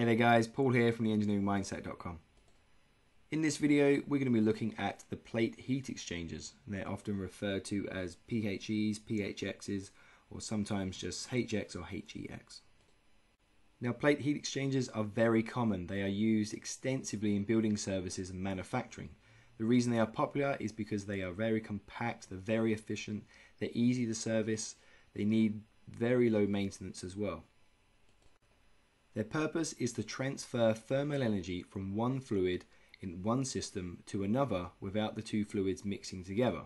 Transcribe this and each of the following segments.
Hey there guys, Paul here from theengineeringmindset.com. In this video, we're going to be looking at the plate heat exchangers. They're often referred to as PHEs, PHXs, or sometimes just HX or HEX. Now, plate heat exchangers are very common. They are used extensively in building services and manufacturing. The reason they are popular is because they are very compact, they're very efficient, they're easy to service, they need very low maintenance as well. Their purpose is to transfer thermal energy from one fluid in one system to another without the two fluids mixing together.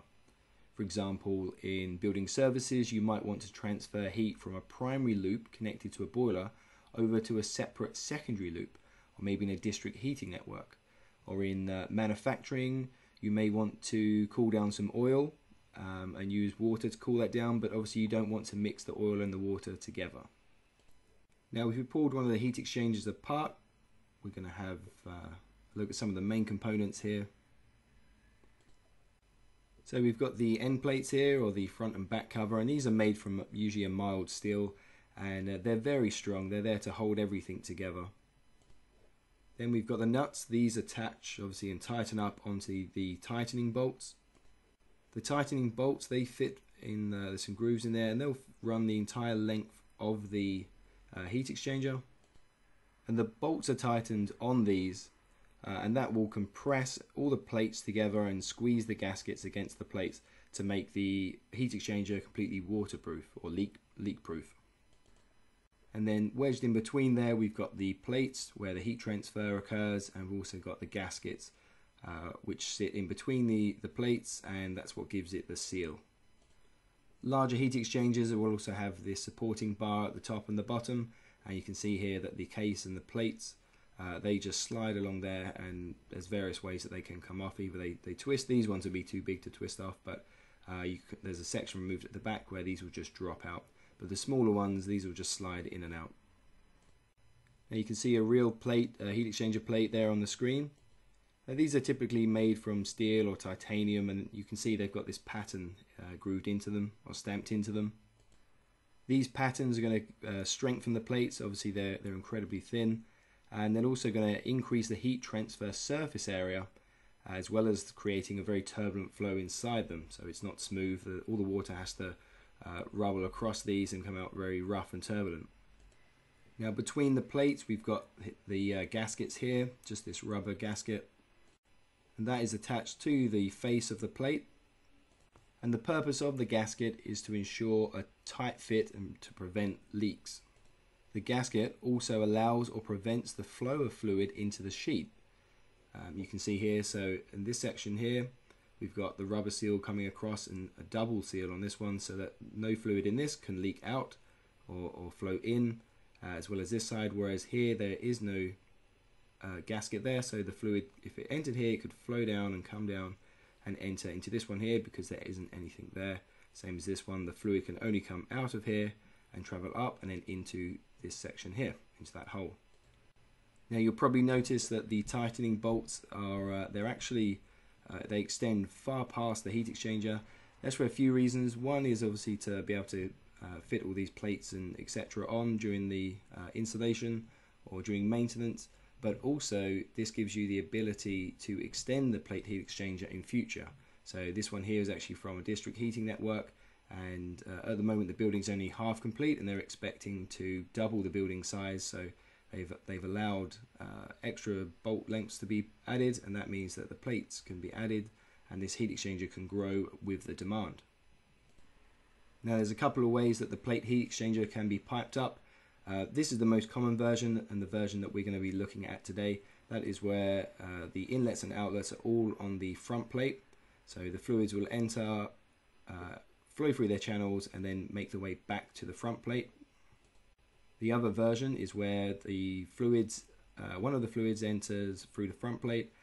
For example, in building services, you might want to transfer heat from a primary loop connected to a boiler over to a separate secondary loop, or maybe in a district heating network. Or in uh, manufacturing, you may want to cool down some oil um, and use water to cool that down, but obviously you don't want to mix the oil and the water together. Now if we pulled one of the heat exchangers apart, we're going to have uh, a look at some of the main components here. So we've got the end plates here, or the front and back cover, and these are made from usually a mild steel, and uh, they're very strong. They're there to hold everything together. Then we've got the nuts. These attach, obviously, and tighten up onto the tightening bolts. The tightening bolts, they fit in, uh, there's some grooves in there, and they'll run the entire length of the uh, heat exchanger. And the bolts are tightened on these uh, and that will compress all the plates together and squeeze the gaskets against the plates to make the heat exchanger completely waterproof or leak leak proof and then wedged in between there we've got the plates where the heat transfer occurs and we've also got the gaskets uh, which sit in between the, the plates and that's what gives it the seal Larger heat exchangers will also have this supporting bar at the top and the bottom. And you can see here that the case and the plates uh, they just slide along there and there's various ways that they can come off. Either they, they twist these ones would be too big to twist off but uh, can, there's a section removed at the back where these will just drop out. But the smaller ones these will just slide in and out. Now you can see a real plate a heat exchanger plate there on the screen now these are typically made from steel or titanium and you can see they've got this pattern uh, grooved into them or stamped into them. These patterns are going to uh, strengthen the plates, obviously they're, they're incredibly thin, and they're also going to increase the heat transfer surface area as well as creating a very turbulent flow inside them. So it's not smooth, all the water has to uh, rubble across these and come out very rough and turbulent. Now between the plates we've got the uh, gaskets here, just this rubber gasket and that is attached to the face of the plate and the purpose of the gasket is to ensure a tight fit and to prevent leaks. The gasket also allows or prevents the flow of fluid into the sheet. Um, you can see here, so in this section here, we've got the rubber seal coming across and a double seal on this one so that no fluid in this can leak out or, or flow in, uh, as well as this side, whereas here there is no uh, gasket there so the fluid if it entered here it could flow down and come down and enter into this one here because there isn't anything there. Same as this one the fluid can only come out of here and travel up and then into this section here into that hole. Now you'll probably notice that the tightening bolts are uh, they're actually uh, they extend far past the heat exchanger. That's for a few reasons. One is obviously to be able to uh, fit all these plates and etc on during the uh, installation or during maintenance but also this gives you the ability to extend the plate heat exchanger in future. So this one here is actually from a district heating network and uh, at the moment the building's only half complete and they're expecting to double the building size so they've, they've allowed uh, extra bolt lengths to be added and that means that the plates can be added and this heat exchanger can grow with the demand. Now there's a couple of ways that the plate heat exchanger can be piped up. Uh, this is the most common version and the version that we're going to be looking at today. That is where uh, the inlets and outlets are all on the front plate. So the fluids will enter, uh, flow through their channels and then make their way back to the front plate. The other version is where the fluids, uh, one of the fluids enters through the front plate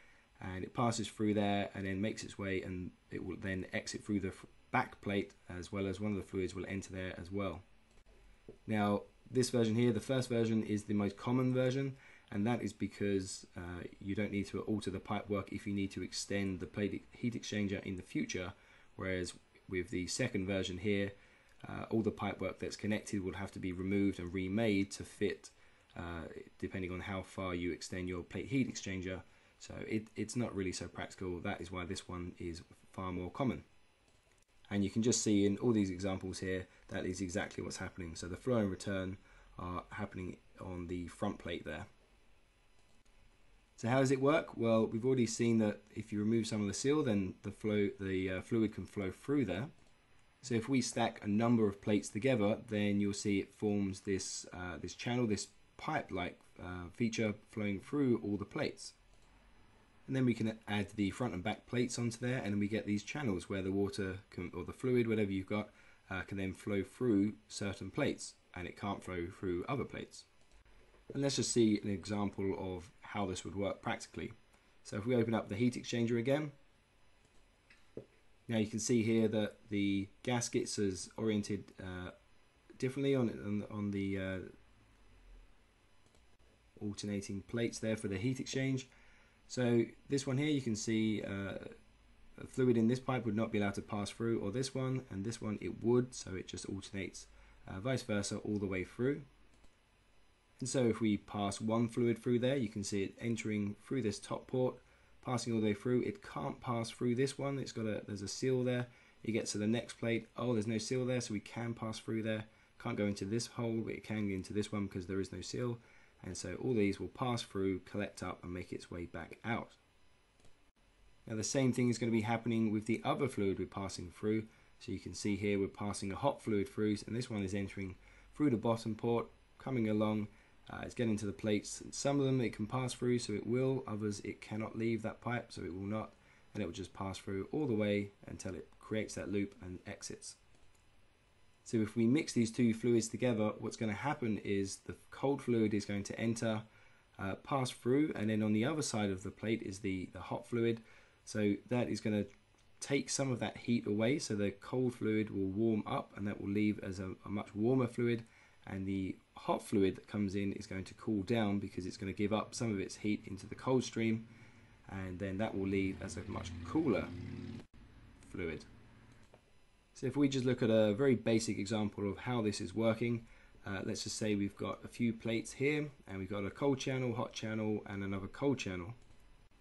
and it passes through there and then makes its way and it will then exit through the back plate as well as one of the fluids will enter there as well. Now this version here, the first version, is the most common version, and that is because uh, you don't need to alter the pipework if you need to extend the plate heat exchanger in the future, whereas with the second version here, uh, all the pipework that's connected will have to be removed and remade to fit uh, depending on how far you extend your plate heat exchanger. So it, it's not really so practical. That is why this one is far more common. And you can just see in all these examples here, that is exactly what's happening. So the flow and return are happening on the front plate there. So how does it work? Well, we've already seen that if you remove some of the seal, then the flow, the uh, fluid can flow through there. So if we stack a number of plates together, then you'll see it forms this uh, this channel, this pipe-like uh, feature flowing through all the plates. And then we can add the front and back plates onto there, and we get these channels where the water can, or the fluid, whatever you've got, uh, can then flow through certain plates, and it can't flow through other plates. And let's just see an example of how this would work practically. So if we open up the heat exchanger again, now you can see here that the gaskets is oriented uh, differently on, on, on the uh, alternating plates there for the heat exchange. So this one here you can see uh, fluid in this pipe would not be allowed to pass through or this one and this one it would so it just alternates uh, vice versa all the way through. And so if we pass one fluid through there you can see it entering through this top port passing all the way through. It can't pass through this one. It's got a there's a seal there. It gets to the next plate. Oh, there's no seal there, so we can pass through there. Can't go into this hole, but it can get into this one because there is no seal. And so all these will pass through, collect up, and make its way back out. Now the same thing is going to be happening with the other fluid we're passing through. So you can see here we're passing a hot fluid through, and this one is entering through the bottom port, coming along, uh, it's getting to the plates. Some of them it can pass through, so it will. Others it cannot leave that pipe, so it will not. And it will just pass through all the way until it creates that loop and exits. So if we mix these two fluids together, what's going to happen is the cold fluid is going to enter, uh, pass through, and then on the other side of the plate is the, the hot fluid. So that is going to take some of that heat away, so the cold fluid will warm up, and that will leave as a, a much warmer fluid, and the hot fluid that comes in is going to cool down because it's going to give up some of its heat into the cold stream and then that will leave as a much cooler fluid. So if we just look at a very basic example of how this is working, uh, let's just say we've got a few plates here and we've got a cold channel, hot channel and another cold channel.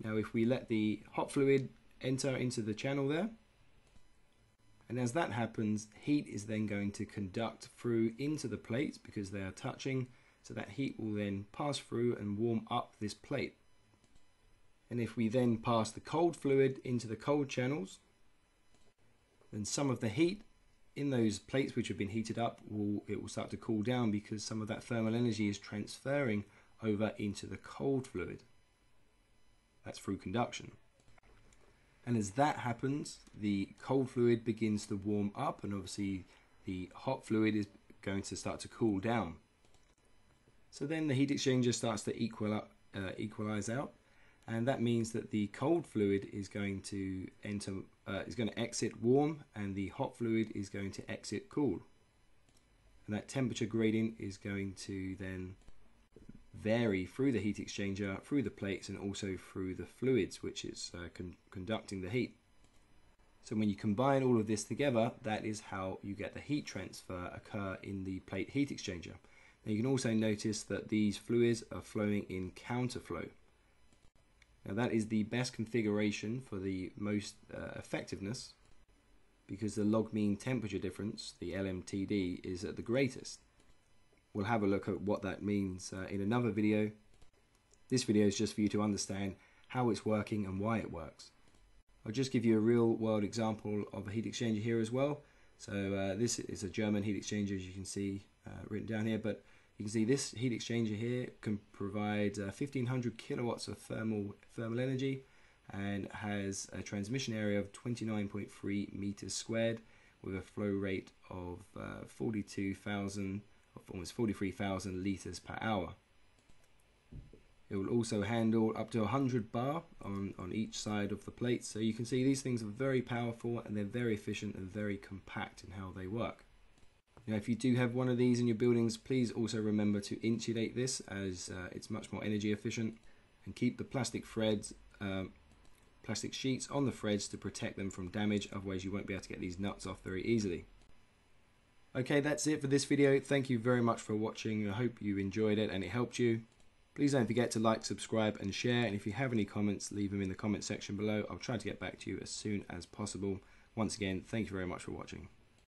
Now if we let the hot fluid enter into the channel there, and as that happens, heat is then going to conduct through into the plates because they are touching. So that heat will then pass through and warm up this plate. And if we then pass the cold fluid into the cold channels, then some of the heat in those plates which have been heated up will it will start to cool down because some of that thermal energy is transferring over into the cold fluid. That's through conduction. And as that happens, the cold fluid begins to warm up, and obviously the hot fluid is going to start to cool down. So then the heat exchanger starts to equal up, uh, equalize out, and that means that the cold fluid is going to enter, uh, is going to exit warm, and the hot fluid is going to exit cool. And that temperature gradient is going to then vary through the heat exchanger, through the plates, and also through the fluids, which is uh, con conducting the heat. So when you combine all of this together, that is how you get the heat transfer occur in the plate heat exchanger. Now you can also notice that these fluids are flowing in counterflow. Now that is the best configuration for the most uh, effectiveness because the log mean temperature difference, the LMTD, is at the greatest we'll have a look at what that means uh, in another video. This video is just for you to understand how it's working and why it works. I'll just give you a real world example of a heat exchanger here as well. So uh, this is a German heat exchanger as you can see uh, written down here, but you can see this heat exchanger here can provide 1500 uh, kilowatts of thermal thermal energy and has a transmission area of 29.3 meters squared with a flow rate of uh, 42,000 of almost 43,000 litres per hour. It will also handle up to 100 bar on, on each side of the plate. So you can see these things are very powerful and they're very efficient and very compact in how they work. Now if you do have one of these in your buildings, please also remember to insulate this as uh, it's much more energy efficient and keep the plastic threads, um, plastic sheets on the threads to protect them from damage, otherwise you won't be able to get these nuts off very easily. Okay, that's it for this video. Thank you very much for watching. I hope you enjoyed it and it helped you. Please don't forget to like, subscribe and share. And if you have any comments, leave them in the comment section below. I'll try to get back to you as soon as possible. Once again, thank you very much for watching.